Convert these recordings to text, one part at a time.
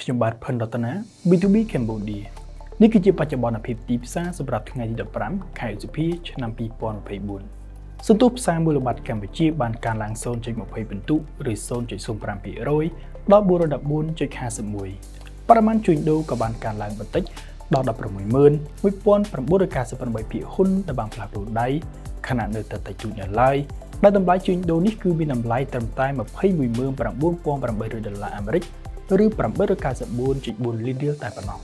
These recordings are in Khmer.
ខ្ញុំបាទផិនរតនា B2B Cambodia នេះគឺជាបច្ចុប្បន្នភាពទីផ្សារសម្រាប់ថ្ងៃទី15ខែឧសភាឆ្នាំ2024សន្ទុះផ្សារមូលបត្រកម្ពុជាបានកើនឡើង0.20ពិន្ទុឬ0.05%ដល់414.51បរិមាណជួញដូរក៏បានកើនឡើងបន្តិចដល់161,1998ភាគហ៊ុនដែលបានផ្លាស់ប្ដូរដៃខណៈនៅតែតែជួញនៅឡើយដែលតម្លៃជួញដូរនេះគឺមានតម្លៃត្រឹមតែ219,800ដុល្លារអាមេរិក ឬ894.4លានរៀលតែប៉ុណ្ណោះ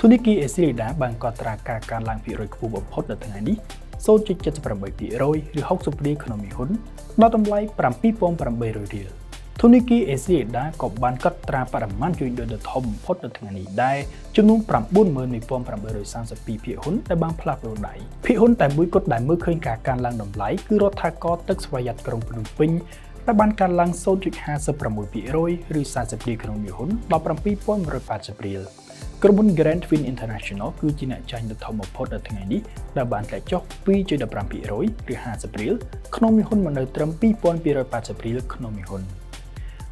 ធនាគារអេស៊ីលីដាបានកត់ត្រាការកើនឡើងភាគរយខ្ពស់បំផុតនៅថ្ងៃនេះ0.78%ឬ60រៀលក្នុងមួយហ៊ុនដល់តម្លៃ7800រៀលធនាគារអេស៊ីដាក៏បានកត់ត្រាបរិមាណជួញដូរដ៏ធំបំផុតនៅថ្ងៃនេះដែរចំនួន91832ភាគហ៊ុនដែលបានផ្លាស់ប្ដូរដៃភាគហ៊ុនតែមួយគត់ដែលមើលឃើញការកើនឡើងតម្លៃគឺរដ្ឋាភិបាលទឹកស្វយ័តក្រុងភ្នំពេញ ដែលបានកើនឡើង0.56%ឬ40រៀលក្នុងមួយហ៊ុនដល់7180រៀលក្រុមហ៊ុន Grand Twin International គឺជាអ្នកចាញ់ដ៏ធំបំផុតនៅថ្ងៃនេះដែលបានធ្លាក់ចុះ2.15%ឬ50រៀលក្នុងមួយហ៊ុនមកនៅត្រឹម2280រៀលក្នុងមួយហ៊ុន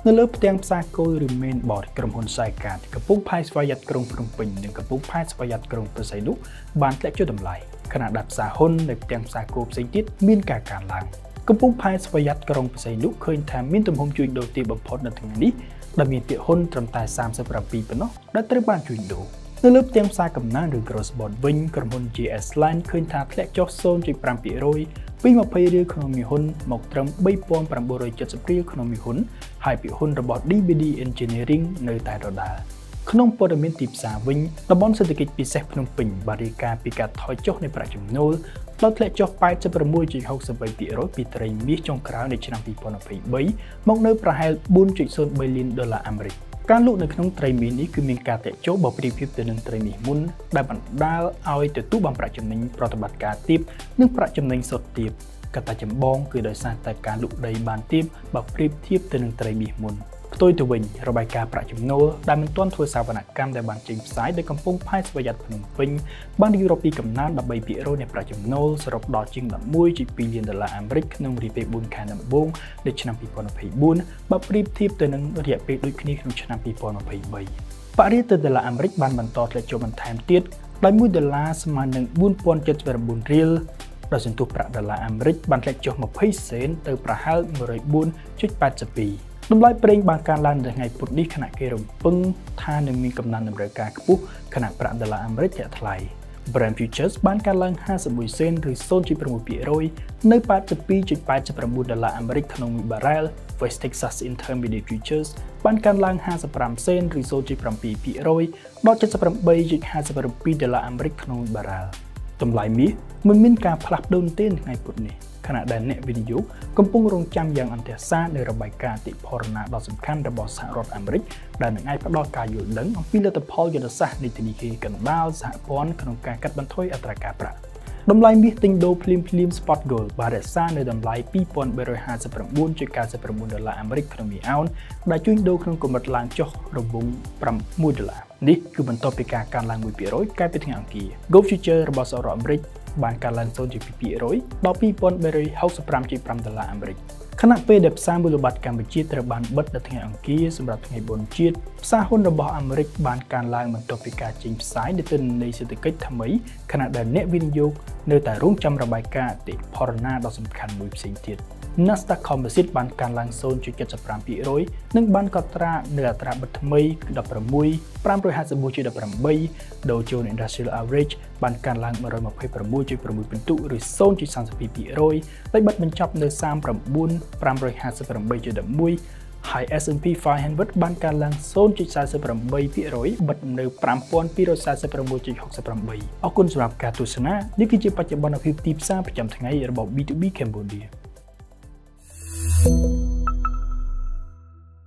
នៅលើផ្ទាំងផ្សារគោលឬ main board ក្រុមហ៊ុនសាយកាតកំពុងផាយស្វយ័តក្រុងភ្នំពេញនិងកំពុងផាយស្វយ័តក្រុងប្រស័យនោះបានធ្លាក់ចុះតម្លៃខណៈដែលផ្សារហ៊ុននៅផ្ទាំងផ្សារគោលផ្សេងទៀតមានការកើនឡើង។ កំពុងផែស្វយ័តក្រុងបរសៃនុឃើញថាមានទំហំជួញដូរទីបំផុតនៅថ្ងៃនេះដែលមានពាក្យហ៊ុនត្រឹមតែ37ប៉ុណ្ណោះដែលត្រូវបានជួញដូរនៅលើផ្ទាំងផ្សារកំណើនឬ cross board វិញក្រុមហ៊ុន GS Line ឃើញថាធ្លាក់ចុះ0.5%ពី20រៀលក្នុងមួយហ៊ុនមកត្រឹម3970រៀលក្នុងមួយហ៊ុនហើយពាក្យហ៊ុនរបស់ DBD Engineering នៅតែដដែល ក្នុងព័ត៌មានទីផ្សារវិញតំបន់សេដ្ឋកិច្ចពិសេសភ្នំពេញបានរាយការណ៍ពីការថយចុះនៃប្រាក់ចំណូលដល់ធ្លាក់ចុះ86.63%ពីត្រីមាសចុងក្រោយនៃឆ្នាំ2023មកនៅប្រហែល4.03លានដុល្លារអាមេរិកការលក់នៅក្នុងត្រីមាសនេះគឺមានការធ្លាក់ចុះបើប្រៀបធៀបទៅនឹងត្រីមាសមុនដែលបណ្ដាលឲ្យទទួលបានប្រាក់ចំណេញប្រតិបត្តិការទាបនិងប្រាក់ចំណេញសុទ្ធទាបកត្តាចម្បងគឺដោយសារតែការលក់ដីបានទាបបើប្រៀបធៀបទៅនឹងត្រីមាសមុន។ ផ្ទុយទៅវិញរបាយការណ៍ប្រាក់ចំណូលដែលមិនទាន់ធ្វើសវនកម្មដែលបានចេញផ្សាយដោយកំពុងផែស្វយ័តភ្នំពេញបានរៀបរាប់ពីកំណើន13%នៃប្រាក់ចំណូលសរុបដល់ជាង11.2លានដុល្លារអាមេរិកក្នុងរយៈពេល4ខែដំបូងនៃឆ្នាំ2024បើប្រៀបធៀបទៅនឹងរយៈពេលដូចគ្នាក្នុងឆ្នាំ2023បរិយាទៅដុល្លារអាមេរិកបានបន្តធ្លាក់ចុះបន្ថែមទៀតដោយ1ដុល្លារស្មើនឹង4079រៀលដោយសន្ទុះប្រាក់ដុល្លារអាមេរិកបានធ្លាក់ចុះ20សេនទៅប្រហែល104.82 តម្លៃប្រេងបានកើនឡើងនៅថ្ងៃពុធនេះខណៈគេរំពឹងថានឹងមានកំណើនតម្រូវការខ្ពស់ខណៈប្រាក់ដុល្លារអាមេរិកធ្លាក់ថ្លៃ Brent futures បានកើនឡើង51សេនឬ0.6%នៅ82.89ដុល្លារអាមេរិកក្នុងមួយបារ៉ែល West Texas Intermediate futures បានកើនឡើង55សេនឬ0.7%ដល់78.57ដុល្លារអាមេរិកក្នុងមួយបារ៉ែល តម្លៃមាសមិនមានការផ្លាស់ប្ដូរទេថ្ងៃពុធនេះខណៈដែលអ្នកវិនិយោគកំពុងរងចាំយ៉ាងអន្ទះសារនៅរបាយការណ៍អតិផរណាដ៏សំខាន់របស់សហរដ្ឋអាមេរិកដែលនឹងអាចផ្ដល់ការយល់ដឹងអំពីលទ្ធផលយុទ្ធសាស្ត្រនីតិនិកាយកណ្ដាលសហព័ន្ធក្នុងការកាត់បន្ថយអត្រាការប្រាក់ តម្លៃមាសទិញដូរភ្លាមភ្លាម spot gold បានរក្សានៅតម្លៃ2359.99ដុល្លារអាមេរិកក្នុងមួយអោនដែលជួញដូរក្នុងកម្រិតឡើងចុះរង្វង់6ដុល្លារនេះគឺបន្ទាប់ពីការកើនឡើង1%កាលពីថ្ងៃអង្គារ Gold future របស់សហរដ្ឋអាមេរិកបានកើនឡើង0.2%ដល់2365.5ដុល្លារអាមេរិក ខណៈពេលដែលផ្សារមូលបត្រកម្ពុជាត្រូវបានបិទនៅថ្ងៃអង្គារសម្រាប់ថ្ងៃបុណ្យជាតិផ្សារហ៊ុនរបស់អាមេរិកបានកើនឡើងបន្ទាប់ពីការចេញផ្សាយនៃទិន្នន័យសេដ្ឋកិច្ចថ្មីខណៈដែលអ្នកវិនិយោគនៅតែរងចាំរបាយការណ៍អតិផរណាដ៏សំខាន់មួយផ្សេងទៀត។ Nasdaq Composite បានកើនឡើង0.75%និងបានកត់ត្រានៅអត្រាបិទថ្មីគឺ16 551.18 Dow Jones Industrial Average បានកើនឡើង126.6ពិន្ទុឬ0.32%ដោយបិទបញ្ចប់នៅ39 558.11 ហើយ S&P 500បានកើនឡើង0.48%បិទនៅ5246.68អរគុណសម្រាប់ការទស្សនានេះគឺជាបច្ចុប្បន្នភាពទីផ្សារប្រចាំថ្ងៃរបស់ B2B Cambodia you